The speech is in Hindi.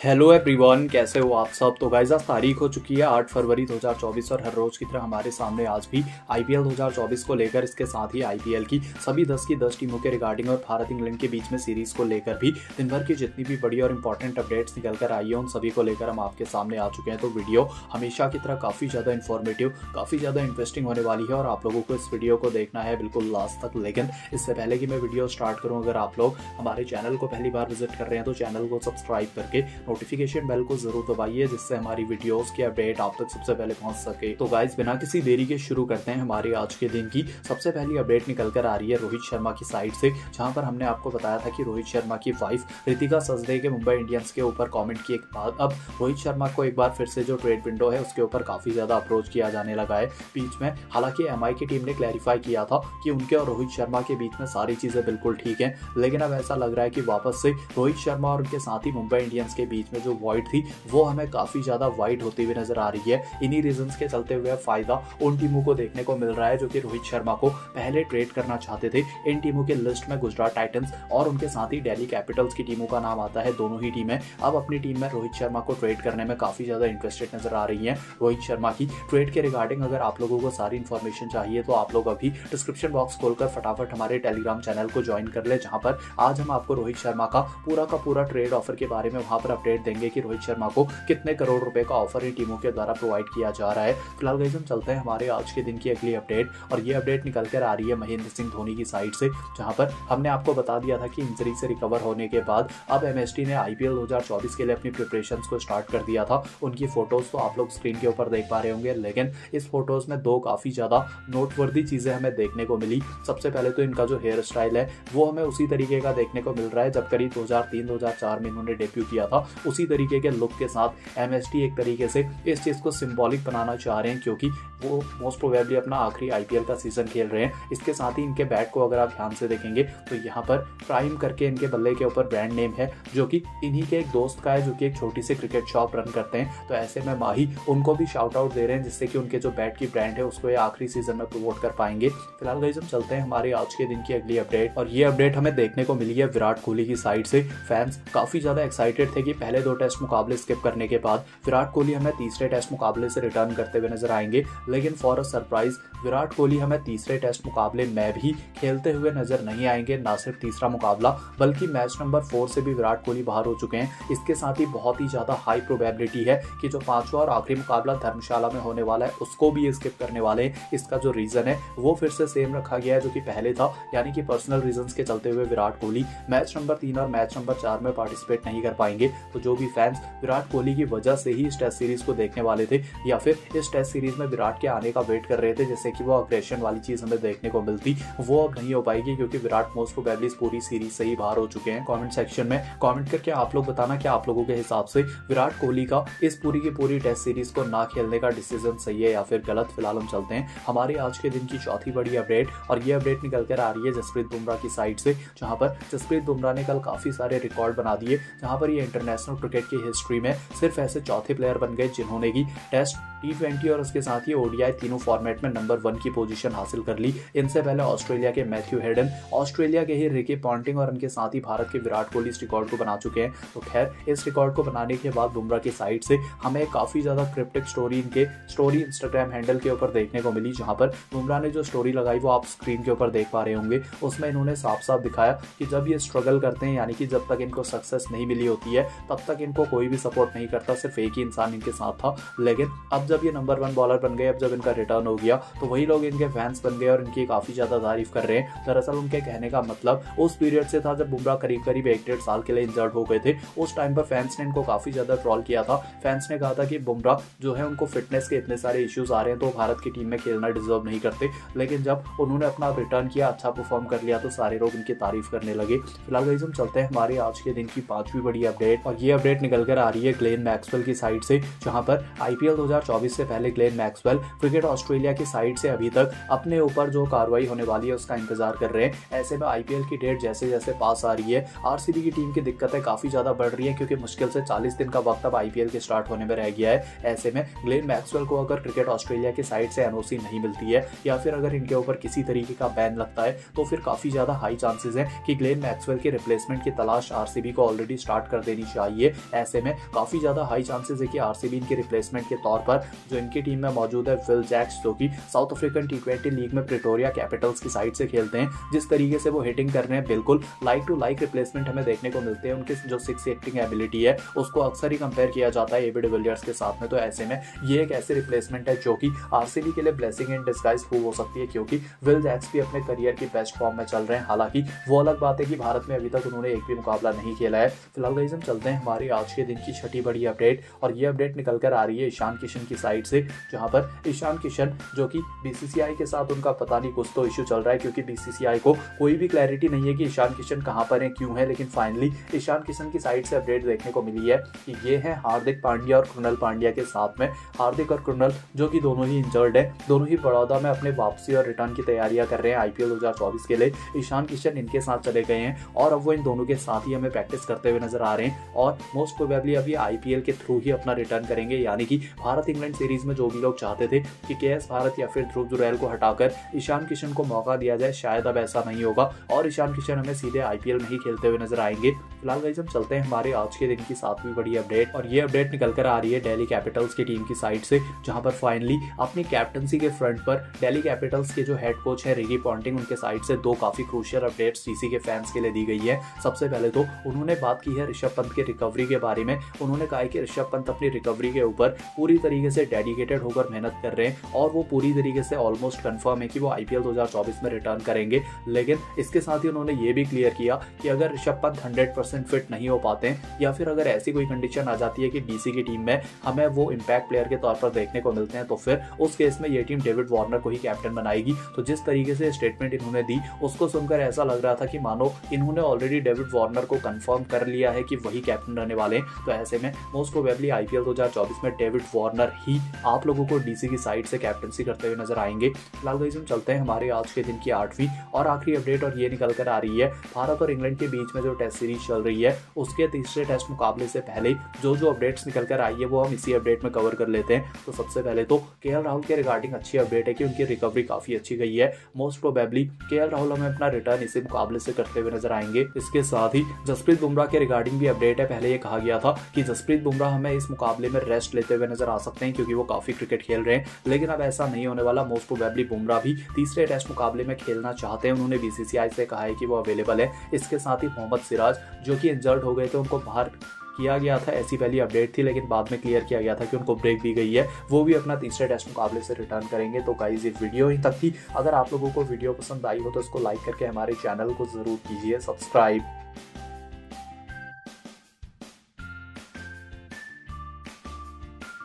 हेलो एवरीवन कैसे हो आप सब? तो गाइज़ आज तारीख हो चुकी है 8 फरवरी 2024 और हर रोज की तरह हमारे सामने आज भी आईपीएल 2024 को लेकर इसके साथ ही आईपीएल की, सभी 10 की 10 टीमों के रिगार्डिंग और भारत इंग्लैंड के बीच में सीरीज़ को लेकर भी, दिन भर की जितनी भी बड़ी और इंपॉर्टेंट अपडेट्स निकल कर आई है, उन सभी को लेकर हम आपके सामने आ चुके हैं। तो वीडियो हमेशा की तरह काफ़ी ज़्यादा इन्फॉर्मेटिव काफ़ी ज़्यादा इंटरेस्टिंग होने वाली है और आप लोगों को इस वीडियो को देखना है बिल्कुल लास्ट तक। लेकिन इससे पहले कि मैं वीडियो स्टार्ट करूँ, अगर आप लोग हमारे चैनल को पहली बार विज़िट कर रहे हैं तो चैनल को सब्सक्राइब करके नोटिफिकेशन बेल को ज़रूर दबाइए, जिससे हमारी वीडियोस की अपडेट आप तक सबसे पहले पहुँच सके। तो गाइज़ बिना किसी देरी के शुरू करते हैं हमारे आज के दिन की सबसे पहली अपडेट निकल कर आ रही है रोहित शर्मा की साइड से, जहाँ पर हमने आपको बताया था कि रोहित शर्मा की वाइफ रितिका सजदे के मुंबई इंडियंस के ऊपर कॉमेंट किए बाद अब रोहित शर्मा को एक बार फिर से जो ट्रेड विंडो है, उसके ऊपर काफ़ी ज़्यादा अप्रोच किया जाने लगा है। बीच में, हालाँकि एमआई की टीम ने क्लैरिफाई किया था कि उनके और रोहित शर्मा के बीच में सारी चीज़ें बिल्कुल ठीक है, लेकिन अब ऐसा लग रहा है कि वापस से रोहित शर्मा और उनके साथ ही मुंबई इंडियंस के बीच में जो वॉइड थी, वो हमें काफ़ी ज़्यादा वाइड होती हुई नज़र आ रही है। इन्हीं रीजन के चलते हुए फ़ायदा उन टीमों को देखने को मिल रहा है, जो कि रोहित शर्मा को पहले ट्रेड करना चाहते थे। इन टीमों के लिस्ट में गुजरात टाइटन्स और उनके साथ ही डेली कैपिटल्स की टीमों का नाम आता है, दोनों ही टीमें। अब अपनी टीम में रोहित शर्मा को ट्रेड करने में काफ़ी ज़्यादा इंटरेस्टेड नज़र आ रही है। रोहित शर्मा की ट्रेड के रिगार्डिंग अगर आप लोगों को सारी इन्फॉर्मेशन चाहिए तो आप लोग अभी डिस्क्रिप्शन बॉक्स खोलकर फटाफट हमारे टेलीग्राम चैनल को ज्वाइन कर ले, जहाँ पर आज हम आपको रोहित शर्मा का पूरा का पूरा ट्रेड ऑफ़र के बारे में वहाँ पर अपडेट देंगे कि रोहित शर्मा को कितने करोड़ करोड़ रुपए का ऑफ़र इन टीमों के द्वारा प्रोवाइड किया जा रहा है। फ़िलहाल गई हम चलते हैं हमारे आज के दिन की अगली अपडेट और ये अपडेट निकल कर आ रही है महेंद्र सिंह धोनी की साइड से, जहाँ पर हमने आपको बता दिया था कि इंजरी से रिकवर होने के बाद अब एमएसटी ने आईपीएल 2024 के लिए अपनी प्रिपरेशन को स्टार्ट कर दिया था। उनकी फ़ोटोज़ तो आप लोग स्क्रीन के ऊपर देख पा रहे होंगे, लेकिन इस फ़ोटोज़ में दो काफ़ी ज़्यादा नोटवर्दी चीज़ें हमें देखने को मिली। सबसे पहले तो इनका जो हेयर स्टाइल है, वो हमें उसी तरीके का देखने को मिल रहा है, जब करीब 2003-2004 में इन्होंने डेब्यू किया था। उसी तरीके के लुक के साथ एमएसटी एक तरीके से इस चीज़ को सिम्बॉलिक बनाना चाह रहे हैं क्योंकि वो मोस्ट प्रोबेबली अपना आखिरी आईपीएल का सीज़न खेल रहे हैं। इसके साथ ही इनके बैट को अगर आप ध्यान से देखेंगे तो यहाँ पर प्राइम करके इनके बल्ले के ऊपर ब्रांड नेम है, जो कि इन्हीं के एक दोस्त का है, जो कि एक छोटी सी क्रिकेट शॉप रन करते हैं। तो ऐसे में माही उनको भी शाउट आउट दे रहे हैं, जिससे कि उनके जो बैट की ब्रांड है, उसको ये आखिरी सीज़न में प्रमोट कर पाएँगे। फ़िलहाल गई हम चलते हैं हमारे आज के दिन की अगली अपडेट और ये अपडेट हमें देखने को मिली है विराट कोहली की साइड से। फैंस काफ़ी ज़्यादा एक्साइटेड थे कि पहले दो टेस्ट मुकाबले स्किप करने के बाद विराट कोहली हमें तीसरे टेस्ट मुकाबले से रिटर्न करते हुए नज़र आएँगे। लेकिन for a surprise Virat Kohli हमें तीसरे टेस्ट मुकाबले में भी खेलते हुए नज़र नहीं आएँगे, ना सिर्फ़ तीसरा मुकाबला, बल्कि मैच नंबर फोर से भी विराट कोहली बाहर हो चुके हैं। इसके साथ ही बहुत ही ज़्यादा हाई प्रोबेबिलिटी है कि जो पांचवा और आखिरी मुकाबला धर्मशाला में होने वाला है, उसको भी स्किप करने वाले हैं। इसका जो रीजन है, वो फिर से सेम रखा गया है जो कि पहले था। यानी कि पर्सनल रीजन के चलते हुए विराट कोहली मैच नंबर तीन और मैच नंबर चार में पार्टिसिपेट नहीं कर पाएँगे। तो जो भी फैंस विराट कोहली की वजह से ही इस टेस्ट सीरीज़ को देखने वाले थे, या फिर इस टेस्ट सीरीज़ में विराट के आने का वेट कर रहे थे जैसे कि वो अग्रेशन वाली चीज़ हमें देखने को मिलती, वो अब नहीं हो पाएगी, क्योंकि विराट मोस्ट प्रोबेबली पूरी सीरीज़ से ही बाहर हो चुके हैं। कॉमेंट सेक्शन में कमेंट करके आप लोग बताना कि आप लोगों के हिसाब से विराट कोहली का इस पूरी की पूरी टेस्ट सीरीज़ को ना खेलने का डिसीज़न सही है या फिर गलत, फ़िलहाल हम चलते हैं। हमारे आज के दिन की चौथी बड़ी अपडेट और ये अपडेट निकल कर आ रही है जसप्रीत बुमराह की साइड से, जहाँ पर जसप्रीत बुमराह ने कल काफ़ी सारे रिकॉर्ड बना दिए, जहाँ पर ये इंटरनेशनल क्रिकेट की हिस्ट्री में सिर्फ़ ऐसे चौथे प्लेयर बन गए जिन्होंने की टेस्ट टी ट्वेंटी और उसके साथ ही ओडीआई तीनों फॉर्मेट में नंबर वन की पोजीशन हासिल कर ली। इनसे पहले ऑस्ट्रेलिया के मैथ्यू हेडन ऑस्ट्रेलिया के ही रिकी पॉन्टिंग और उनके साथ ही भारत के विराट कोहली इस रिकॉर्ड को बना चुके हैं। तो खैर, इस रिकॉर्ड को बनाने के बाद बुमराह की साइड से हमें काफ़ी ज़्यादा क्रिप्टिक स्टोरी इनके स्टोरी इंस्टाग्राम हैंडल के ऊपर देखने को मिली, जहाँ पर बुमराह ने जो स्टोरी लगाई वो आप स्क्रीन के ऊपर देख पा रहे होंगे। उसमें इन्होंने साफ़ साफ़ दिखाया कि जब ये स्ट्रगल करते हैं, यानी कि जब तक इनको सक्सेस नहीं मिली होती है, तब तक इनको कोई भी सपोर्ट नहीं करता, सिर्फ़ एक ही इंसान इनके साथ था। लेकिन अब जब ये नंबर वन बॉलर बन गए, अब जब इनका रिटर्न हो गया तो वही लोग इनके फैंस बन गए और इनकी काफ़ी ज़्यादा तारीफ़ कर रहे हैं। दरअसल उनके कहने का मतलब उस पीरियड से था जब बुमराह करीब करीब एक डेढ़ साल के लिए इंजर्ड हो गए थे। उस टाइम पर फैंस ने इनको काफ़ी ज़्यादा ट्रॉल किया था। फैंस ने कहा था कि बुमराह जो है उनको फिटनेस के इतने सारे इश्यूज़ आ रहे हैं तो भारत की टीम में खेलना डिजर्व नहीं करते। लेकिन जब उन्होंने अपना रिटर्न किया अच्छा परफॉर्म कर लिया तो सारे लोग इनकी तारीफ़ करने लगे। फ़िलहाल वही हम चलते हैं हमारे आज के दिन की पांचवी बड़ी अपडेट और ये अपडेट निकल कर आ रही है ग्लेन मैक्सवेल की साइड से, जहाँ पर आईपीएल 2024 से पहले ग्लेन मैक्सवेल क्रिकेट ऑस्ट्रेलिया की साइड से अभी तक अपने ऊपर जो कार्रवाई होने वाली है, उसका इंतज़ार कर रहे हैं। ऐसे में आईपीएल की डेट जैसे जैसे पास आ रही है, आरसीबी की टीम की दिक्कतें काफ़ी ज़्यादा बढ़ रही है, क्योंकि मुश्किल से चालीस दिन का वक्त अब आईपीएल के स्टार्ट होने में रह गया है। ऐसे में ग्लेन मैक्सवेल को अगर क्रिकेट ऑस्ट्रेलिया की साइड से एनओसी नहीं मिलती है, या फिर अगर इनके ऊपर किसी तरीके का बैन लगता है तो फिर काफ़ी ज़्यादा हाई चांसेस है कि ग्लेन मैक्सवेल के रिप्लेसमेंट की तलाश आरसीबी को ऑलरेडी स्टार्ट कर देनी चाहिए। ऐसे में काफ़ी ज़्यादा हाई चांसेस है कि आरसीबी इनके रिप्लेसमेंट के तौर पर जो इनकी टीम में मौजूद है फिल जैक्स जो कि साउथ अफ्रीकन टी लीग में प्रिटोरिया कैपिटल्स की साइड से खेलते हैं। जिस तरीके से वो हिटिंग कर रहे हैं, बिल्कुल लाइक टू लाइक रिप्लेसमेंट हमें देखने को मिलते हैं। उनके जो सिक्स हिटिंग एबिलिटी है, उसको अक्सर ही कंपेयर किया जाता है एबी डिविलियर्स के साथ में। तो ऐसे में ये एक ऐसे रिप्लेसमेंट है जो कि आरसीबी के लिए ब्लेसिंग इन डिस्गाइज प्रूव हो सकती है, क्योंकि विल जैक्स भी अपने करियर की बेस्ट फॉर्म में चल रहे हैं। हालाँकि वो अलग बात है कि भारत में अभी तक उन्होंने एक भी मुकाबला नहीं खेला है। फ़िलहाल हम चलते हैं हमारी आज के दिन की छठी बड़ी अपडेट और ये अपडेट निकल कर आ रही है ईशान किशन की साइड से, जहाँ पर ईशान किशन, जो कि बीसीसीआई के साथ उनका पता नहीं, कुछ तो इशू चल रहा है, क्योंकि बीसीसीआई को कोई भी क्लैरिटी नहीं है कि ईशान किशन कहाँ पर है, क्यों है, लेकिन फाइनली ईशान किशन की साइड से अपडेट देखने को मिली है कि ये है हार्दिक पांड्या और कृणल पांड्या के साथ में। हार्दिक और कृणल, जो कि दोनों ही इंजर्ड है, दोनों ही बड़ौदा में अपने वापसी और रिटर्न की तैयारियाँ कर रहे हैं आईपीएल 2024 के लिए। ईशान किशन इनके साथ चले गए हैं और अब वो इन दोनों के साथ ही हमें प्रैक्टिस करते हुए नज़र आ रहे हैं और मोस्ट प्रोबेबली अभी आईपीएल के थ्रू ही अपना रिटर्न करेंगे, यानी कि भारत इंग्लैंड सीरीज़ में जो भी लोग चाहते थे कि के एस भारत या फिर ध्रुव जुरैल को हटाकर ईशान किशन को मौका दिया जाए, शायद अब ऐसा नहीं होगा। और ईशान किशन हमें सीधे आईपीएल में ही खेलते हुए नज़र आएँगे। फ़िलहाल गाइज़ हम चलते हैं हमारे आज के दिन की सातवीं बड़ी अपडेट। और ये अपडेट निकल कर आ रही है डेली कैपिटल्स की टीम की साइड से, जहाँ पर फाइनली अपनी कैप्टनसी के फ्रंट पर डेली कैपिटल्स के जो हेड कोच है रिगी पॉन्टिंग उनके साइड से दो काफ़ी क्रूशियल अपडेट डीसी के फैंस के लिए दी गई है। सबसे पहले तो उन्होंने बात की है ऋषभ पंत के रिकवरी के बारे में। उन्होंने कहा कि ऋषभ पंत अपनी रिकवरी के ऊपर पूरी तरीके से डेडिकेटेड होकर मेहनत कर रहे हैं और वो पूरी तरीके से ऑलमोस्ट कंफर्म है कि वो आईपीएल 2024 में रिटर्न करेंगे। लेकिन इसके साथ ही उन्होंने ये भी क्लियर किया कि अगर ऋषभ पंत हंड्रेड फिट नहीं हो पाते हैं, या फिर अगर ऐसी कोई कंडीशन आ जाती है कि डीसी की टीम में हमें वो इम्पैक्ट प्लेयर के तौर पर देखने को मिलते हैं तो फिर उस केस में ये टीम डेविड वार्नर को ही कैप्टन बनाएगी। तो जिस तरीके से स्टेटमेंट इन्होंने दी, उसको सुनकर ऐसा लग रहा था कि मानो इन्होंने ऑलरेडी डेविड वार्नर को कंफर्म कर लिया है कि वही कैप्टन रहने वाले हैं। तो ऐसे में मोस्ट प्रोबेबली आईपीएल 2024 में डेविड वार्नर ही आप लोगों को डीसी की साइड से कैप्टनसी करते हुए नज़र आएँगे। फ़िलहाल गाइस हम चलते हैं हमारे आज के दिन की आठवीं और आखिरी अपडेट और ये निकल कर आ रही है, भारत और इंग्लैंड के बीच में जो टेस्ट सीरीज़ चल रही है। उसके तीसरे टेस्ट मुकाबले से पहले जो जो अपडेट्स निकल कर आई है, वो हम इसी अपडेट में कवर कर लेते हैं। तो सबसे पहले तो केएल राहुल के रिगार्डिंग अच्छी अपडेट है कि उनकी रिकवरी काफ़ी अच्छी गई है। मोस्ट प्रोबेबली केएल राहुल हमें अपना रिटर्न इसी मुकाबले से करते हुए नज़र आएँगे। इसके साथ ही जसप्रीत बुमराह के रिगार्डिंग भी अपडेट है। पहले ये कहा गया था कि जसप्रीत बुमराह हमें इस मुकाबले में रेस्ट लेते हुए नज़र आ सकते हैं क्योंकि वो काफ़ी क्रिकेट खेल रहे हैं। लेकिन अब ऐसा नहीं होने वाला। मोस्ट प्रोबेबली बुमराह भी तीसरे टेस्ट मुकाबले में खेलना चाहते हैं। उन्होंने बीसीसीआई से कहा है कि वो अवेलेबल है। इसके साथ ही मोहम्मद सिराज जो कि इंजर्ड हो गए थे, उनको बाहर किया गया था, ऐसी पहली अपडेट थी, लेकिन बाद में क्लियर किया गया था कि उनको ब्रेक दी गई है। वो भी अपना तीसरे टेस्ट मुकाबले से रिटर्न करेंगे। तो गाइज़ ये वीडियो ही तक थी। अगर आप लोगों को वीडियो पसंद आई हो तो इसको लाइक करके हमारे चैनल को ज़रूर कीजिए। सब्सक्राइब